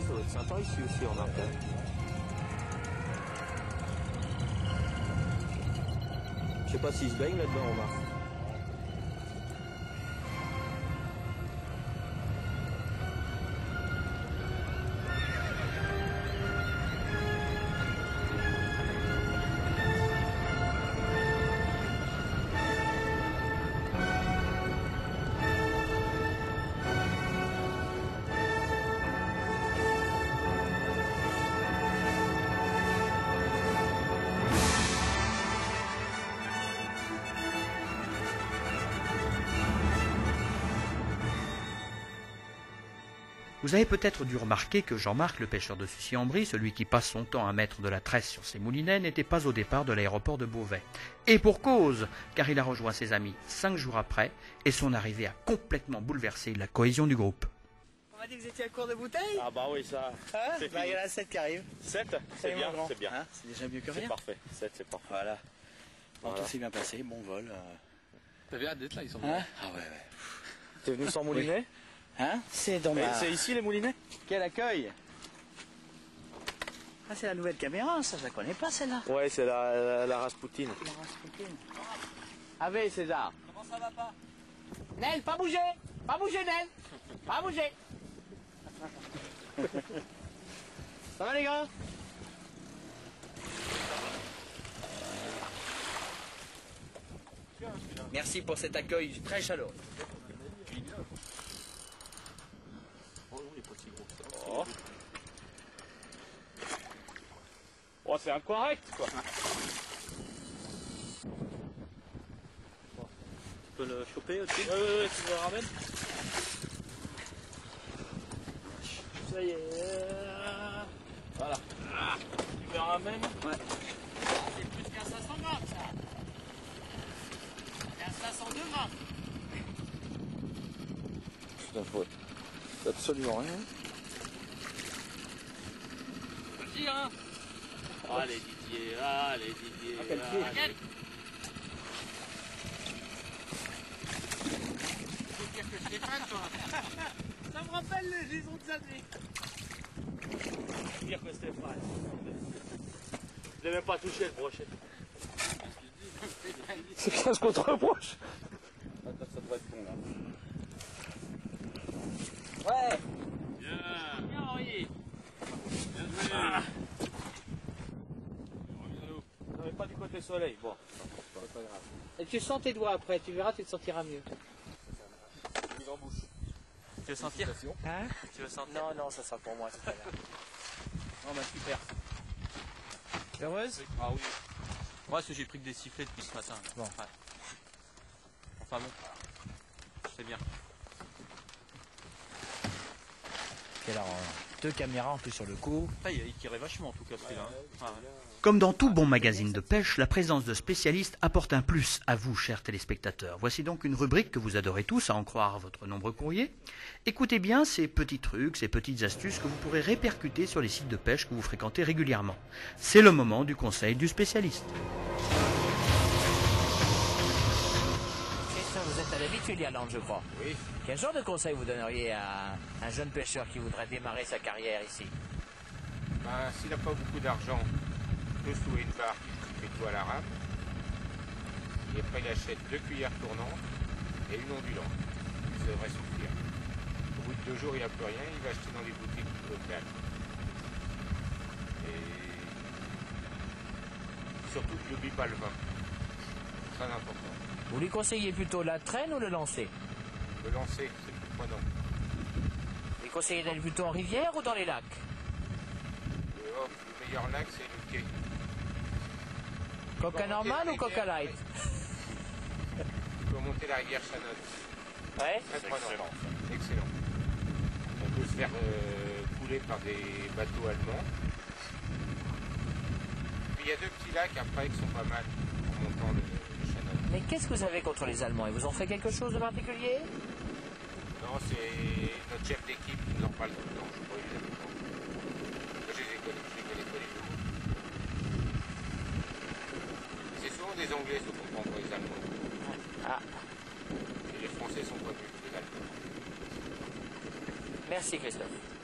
C'est sympa ici aussi, remarque. hein. Je sais pas s'ils se baignent là-dedans, remarque. Vous avez peut-être dû remarquer que Jean-Marc, le pêcheur de Sucy-en-Brie, celui qui passe son temps à mettre de la tresse sur ses moulinets, n'était pas au départ de l'aéroport de Beauvais. Et pour cause, car il a rejoint ses amis cinq jours après, et son arrivée a complètement bouleversé la cohésion du groupe. On m'a dit que vous étiez à court de bouteilles Ah bah oui, ça. Hein c'est Bah. Il y en a 7 qui arrivent. 7 Salut, C'est bien, c'est bien. Hein, c'est déjà mieux que C'est rien. parfait. 7 c'est parfait. Voilà. Bon, Voilà. tout s'est bien passé, bon vol. euh. T'avais hâte d'être là, ils sont Hein ah ouais, ouais. T'es venu sans moulinet Hein C'est dans ma... C'est ici les moulinets Quel accueil Ah, c'est la nouvelle caméra, ça, je la connais pas, celle-là. Ouais, c'est la, la, la Raspoutine. Ave, César. Comment ça va pas Nel, pas bouger Pas bouger, Nel Pas bouger Ça va, les gars? Merci pour cet accueil très chaleureux. Oh. Oh, c'est incorrect, quoi. Tu peux le choper aussi Ouais, ouais, ouais, tu me le ramènes Ça y est. Voilà. Tu me le ramènes C'est plus qu'un 500 grammes, ça. C'est un 502 grammes. C'est ta faute. C'est absolument rien. Hein Allez, Didier, allez, Didier. Faut dire que Stéphane, toi. Ça me rappelle les, les autres années. Pire que Stéphane. Je l'ai même pas touché le brochet. C'est 15 contre broche. Attends, ça doit être bon là. Ouais Bien, Henri. Ah. Non, côté soleil. Bon, c'est pas grave. Et tu sens tes doigts après, tu verras, tu te sentiras mieux. Mise en bouche. Tu veux sentir Hein Tu veux sentir Non, non, ça sera pour moi, c'est pas grave. Non, bah super. Heureuse Ah oui. Moi, parce que j'ai pris que des sifflets depuis ce matin. Bon. Ouais. Enfin bon. C'est bien. Alors, euh, deux caméras en plus sur le coup. Après, il tirait vachement en tout cas celui-là. Comme dans tout bon magazine de pêche, la présence de spécialistes apporte un plus à vous, chers téléspectateurs. Voici donc une rubrique que vous adorez tous, à en croire votre nombreux courrier. Écoutez bien ces petits trucs, ces petites astuces que vous pourrez répercuter sur les sites de pêche que vous fréquentez régulièrement. C'est le moment du conseil du spécialiste. Christophe, vous êtes à l'habitude Irlande, je crois. Oui. Quel genre de conseil vous donneriez à un jeune pêcheur qui voudrait démarrer sa carrière ici? Ben, s'il n'a pas beaucoup d'argent, il peut se louer une barque et tout à la rame. Et après, il achète deux cuillères tournantes et une ondulante. Ça devrait suffire. Au bout de deux jours, il n'y a plus rien, il va acheter dans les boutiques locales. Et surtout, qu'il n'oublie pas le vin. Très important. Vous lui conseillez plutôt la traîne ou le lancer Le lancer, c'est plus prenant. Vous lui conseillez d'aller plutôt en rivière ou dans les lacs Le, oh, le meilleur lac, c'est le quai. Coca normal ou coca light Il faut monter la rivière Shannon. Ouais. Très prenant. Excellent. On peut se faire euh, couler par des bateaux allemands. Puis il y a deux petits lacs après qui sont pas mal en montant le. Mais qu'est-ce que vous avez contre les Allemands Ils vous ont fait quelque chose de particulier Non, c'est notre chef d'équipe qui nous en parle tout le temps. Je crois évidemment. Moi, je les ai connus, je les connais pas les. C'est souvent des Anglais, prend pour les Allemands. Ah, Et les Français sont pas venus, les Allemands. merci Christophe.